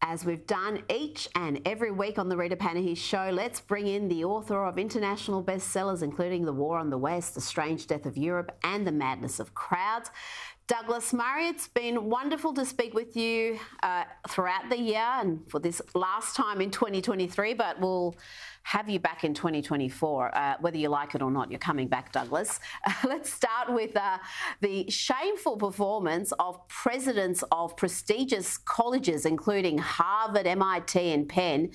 As we've done each and every week on the Rita Panahi Show, let's bring in the author of international bestsellers, including The War on the West, The Strange Death of Europe, and The Madness of Crowds. Douglas Murray, it's been wonderful to speak with you uh, throughout the year and for this last time in 2023, but we'll have you back in 2024, uh, whether you like it or not. You're coming back, Douglas. Uh, let's start with uh, the shameful performance of presidents of prestigious colleges, including Harvard, MIT, and Penn.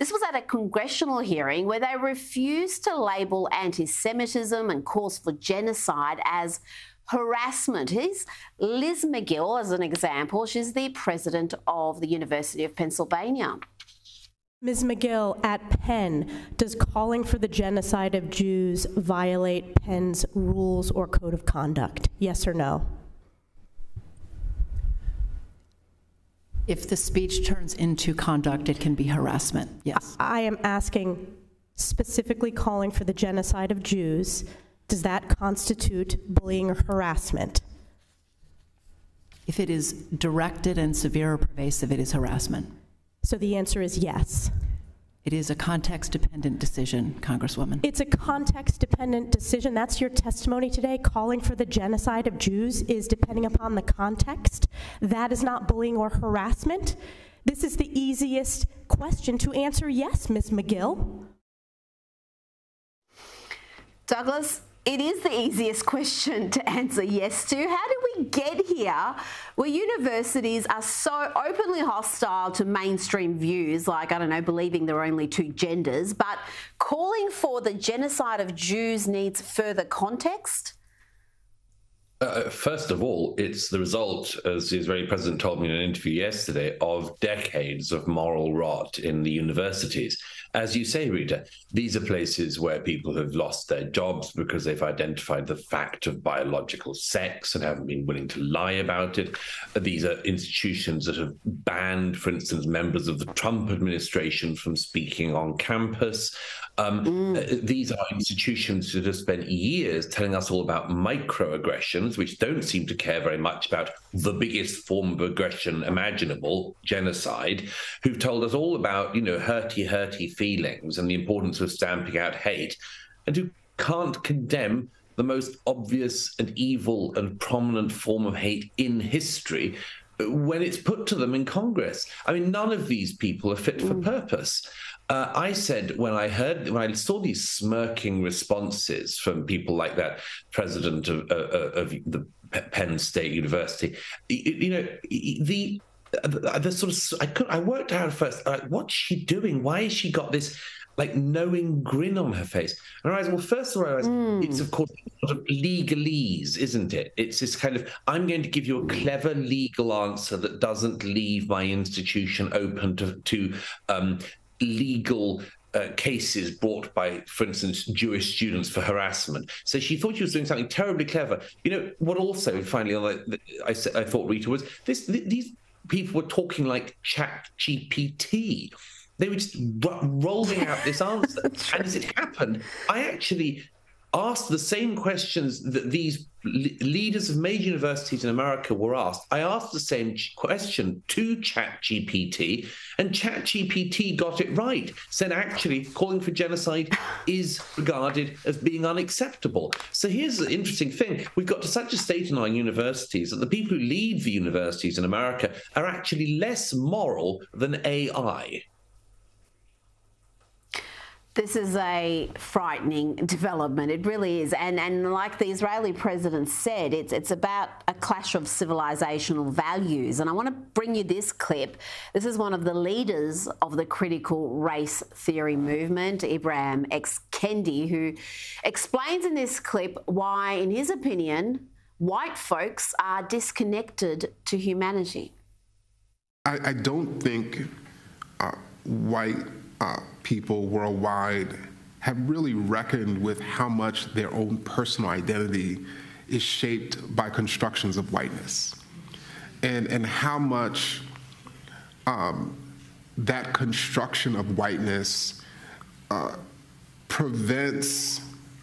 This was at a congressional hearing where they refused to label anti Semitism and calls for genocide as harassment. Here's Liz Magill, as an example. She's the president of the University of Pennsylvania. Ms. Magill, at Penn, does calling for the genocide of Jews violate Penn's rules or code of conduct? Yes or no? If the speech turns into conduct, it can be harassment, yes. I am asking specifically calling for the genocide of Jews. Does that constitute bullying or harassment? If it is directed and severe or pervasive, it is harassment. So the answer is yes. It is a context dependent decision, Congresswoman. It's a context dependent decision. That's your testimony today. Calling for the genocide of Jews is depending upon the context. That is not bullying or harassment. This is the easiest question to answer yes, Ms. Magill. Douglas, it is the easiest question to answer yes to. How did we get here where universities are so openly hostile to mainstream views, like, I don't know, believing there are only two genders, but calling for the genocide of Jews needs further context? Uh, first of all, it's the result, as the Israeli president told me in an interview yesterday, of decades of moral rot in the universities. As you say, Rita, these are places where people have lost their jobs because they've identified the fact of biological sex and haven't been willing to lie about it. These are institutions that have banned, for instance, members of the Trump administration from speaking on campus. Um, mm. Uh, these are institutions that have spent years telling us all about microaggressions, which don't seem to care very much about the biggest form of aggression imaginable, genocide, who've told us all about, you know, hurty, hurty feelings and the importance of stamping out hate, and who can't condemn the most obvious and evil and prominent form of hate in history when it's put to them in Congress. I mean, none of these people are fit for mm. purpose. Uh, I said when I heard when I saw these smirking responses from people like that president of, uh, uh of the Penn State University, you know the the sort of I could I worked out first like what's she doing? Why has she got this like knowing grin on her face? And I realized, well, first of all, I realized mm. it's of course sort of legalese, isn't it? It's this kind of I'm going to give you a clever legal answer that doesn't leave my institution open to to um, legal uh, cases brought by, for instance, Jewish students for harassment. So she thought she was doing something terribly clever. You know what? Also, finally, I, I thought Rita was this. These people were talking like ChatGPT. They were just rolling out this answer, and as it happened, I actually asked the same questions that these leaders of major universities in America were asked. I asked the same question to ChatGPT, and ChatGPT got it right. Said actually, calling for genocide is regarded as being unacceptable. So here's the interesting thing: we've got to such a state in our universities that the people who lead the universities in America are actually less moral than AI. This is a frightening development. It really is. And, and like the Israeli president said, it's, it's about a clash of civilizational values. And I want to bring you this clip. This is one of the leaders of the critical race theory movement, Ibram X. Kendi, who explains in this clip why, in his opinion, white folks are disconnected to humanity. I, I don't think uh, white uh, people worldwide have really reckoned with how much their own personal identity is shaped by constructions of whiteness and, and how much um, that construction of whiteness uh, prevents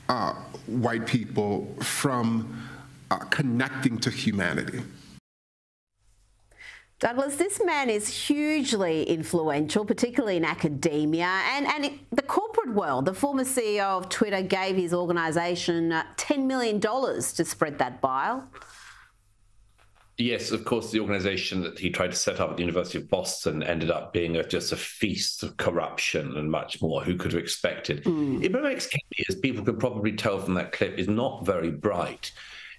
uh, white people from uh, connecting to humanity. Douglas, this man is hugely influential, particularly in academia and, and the corporate world. The former CEO of Twitter gave his organisation uh, $10 million to spread that bile. Yes, of course, the organization that he tried to set up at the University of Boston ended up being a, just a feast of corruption and much more. Who could have expected? Mm. Ibram X. Kendi, as people could probably tell from that clip, is not very bright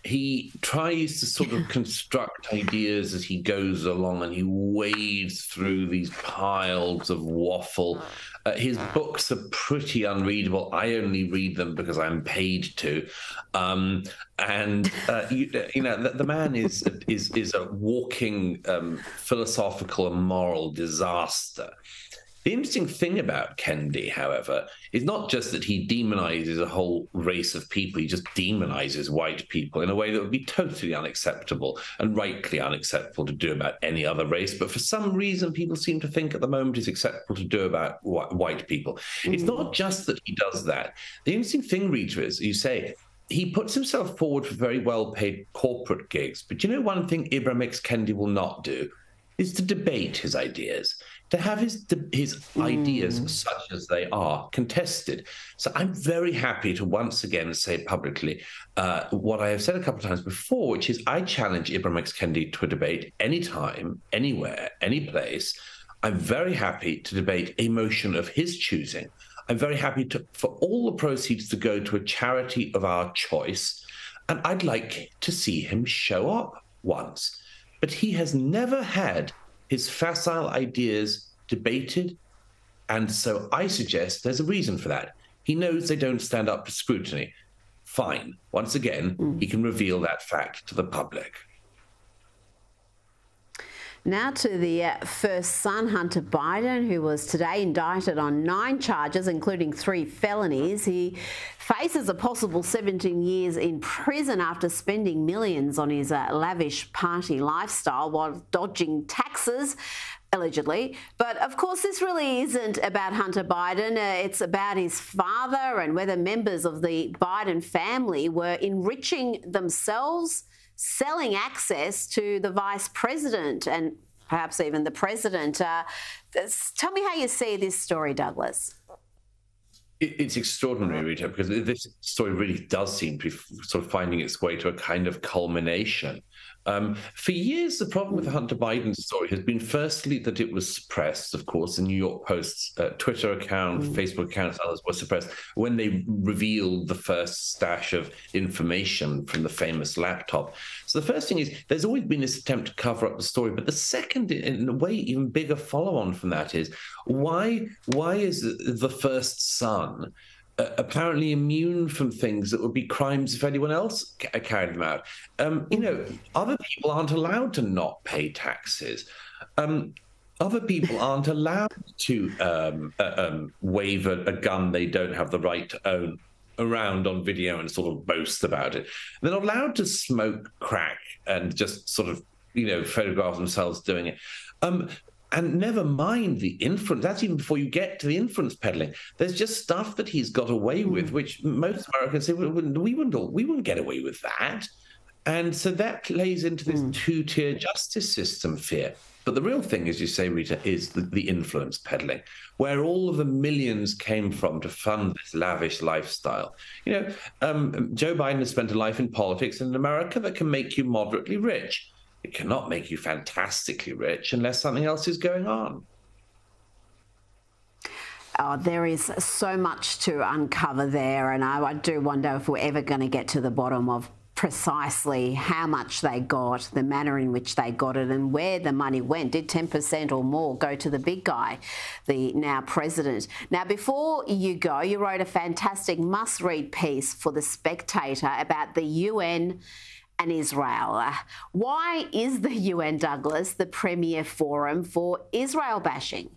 he tries to sort of construct ideas as he goes along and he wades through these piles of waffle. Uh, his books are pretty unreadable. I only read them because I'm paid to. Um, and uh, you, you, know, the, the, man is is is a walking um, philosophical and moral disaster. The interesting thing about Kendi, however, is not just that he demonizes a whole race of people, he just demonizes white people in a way that would be totally unacceptable and rightly unacceptable to do about any other race. But for some reason, people seem to think at the moment it's acceptable to do about wh- white people. Mm. It's not just that he does that. The interesting thing, Rita, is you say, he puts himself forward for very well paid corporate gigs. But you know one thing Ibram X. Kendi will not do? Is to debate his ideas to have his his mm. ideas such as they are contested. So I'm very happy to once again say publicly uh, what I have said a couple of times before, which is I challenge Ibram X. Kendi to a debate anytime, anywhere, any place. I'm very happy to debate a motion of his choosing. I'm very happy to, for all the proceeds to go to a charity of our choice. And I'd like to see him show up once. But he has never had his facile ideas debated. And so I suggest there's a reason for that. He knows they don't stand up to scrutiny. Fine. Once again, mm. he can reveal that fact to the public. Now to the uh, first son, Hunter Biden, who was today indicted on nine charges, including three felonies. He faces a possible 17 years in prison after spending millions on his uh, lavish party lifestyle while dodging taxes allegedly. But of course, this really isn't about Hunter Biden. Uh, it's about his father and whether members of the Biden family were enriching themselves selling access to the vice president and perhaps even the president. Uh, tell me how you see this story, Douglas. It's extraordinary, Rita, because this story really does seem to be sort of finding its way to a kind of culmination. Um, for years, the problem with the Hunter Biden story has been firstly that it was suppressed. Of course, the New York Post's uh, Twitter account, mm. Facebook accounts, others were suppressed when they revealed the first stash of information from the famous laptop. So the first thing is there's always been this attempt to cover up the story, but the second, in a way, even bigger follow-on from that is why why is the first son apparently immune from things that would be crimes if anyone else ca- carried them out. Um, you know, other people aren't allowed to not pay taxes. Um, other people aren't allowed to um, uh, um, wave a, a, gun they don't have the right to own around on video and sort of boast about it. They're not allowed to smoke crack and just sort of, you know, photograph themselves doing it. And never mind the influence. That's even before you get to the influence peddling. There's just stuff that he's got away with, hmm. which most Americans say, well, we wouldn't, we wouldn't get away with that. And so that plays into this mm. two-tier justice system fear. But the real thing, as you say, Rita, is the, the, influence peddling, where all of the millions came from to fund this lavish lifestyle. You know, um, Joe Biden has spent a life in politics in America that can make you moderately rich. It cannot make you fantastically rich unless something else is going on. Oh, there is so much to uncover there, and I, I do wonder if we're ever going to get to the bottom of precisely how much they got, the manner in which they got it, and where the money went. Did 10% or more go to the big guy, the now president? Now, before you go, you wrote a fantastic must read piece for The Spectator about the UN and Israel. Why is the UN, Douglas, the premier forum for Israel bashing?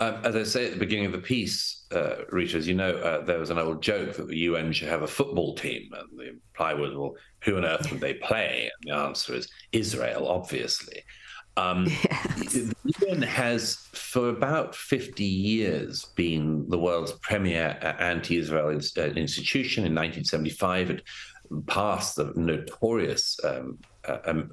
Um, as I say at the beginning of the piece, uh, Rita, as you know, uh, there was an old joke that the UN should have a football team. And the reply was, well, who on earth would they play? And the answer is Israel, obviously. Um, yes. The UN has, for about 50 years, been the world's premier anti Israel uh, institution. In 1975, it passed the notorious um, uh, um,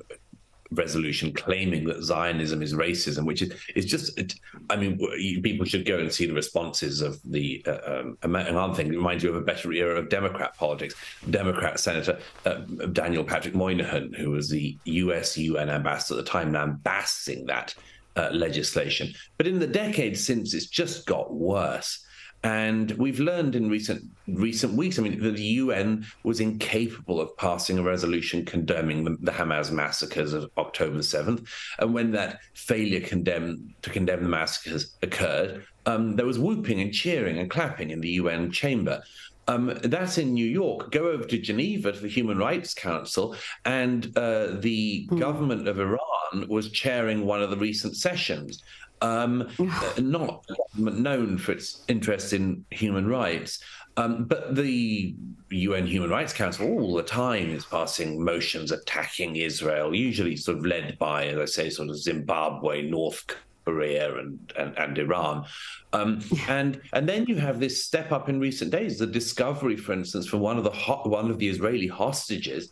resolution claiming that Zionism is racism, which is, is just, it, I mean, people should go and see the responses of the, uh, um, another thing, it reminds you of a better era of Democrat politics. Democrat Senator uh, Daniel Patrick Moynihan, who was the US UN ambassador at the time, now that uh, legislation. But in the decades since, it's just got worse. And we've learned in recent recent weeks, I mean, the UN was incapable of passing a resolution condemning the, the Hamas massacres of October 7th. And when that failure condemn, to condemn the massacres occurred, um, there was whooping and cheering and clapping in the UN chamber. Um, that's in New York. Go over to Geneva to the Human Rights Council, and uh, the mm. government of Iran was chairing one of the recent sessions um, not known for its interest in human rights. Um, but the UN Human Rights Council all the time is passing motions attacking Israel, usually sort of led by, as I say, sort of Zimbabwe, North Korea, and and, and Iran. Um, and and then you have this step up in recent days, the discovery, for instance, from one of the ho- one of the Israeli hostages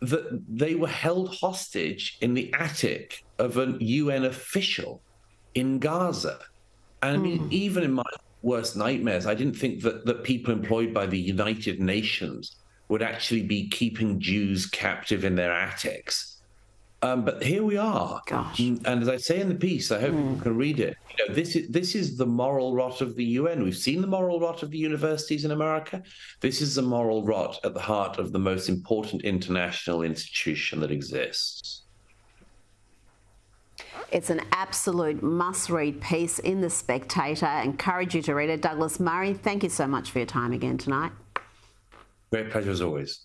that they were held hostage in the attic of a UN official in Gaza. And I mean, mm. even in my worst nightmares, I didn't think that, that people employed by the United Nations would actually be keeping Jews captive in their attics. Um, but here we are. Gosh. And, and, as I say in the piece, I hope mm. people can read it. You know, this is this is the moral rot of the UN. We've seen the moral rot of the universities in America. This is the moral rot at the heart of the most important international institution that exists. It's an absolute must read piece in The Spectator. I encourage you to read it. Douglas Murray, thank you so much for your time again tonight. Great pleasure as always.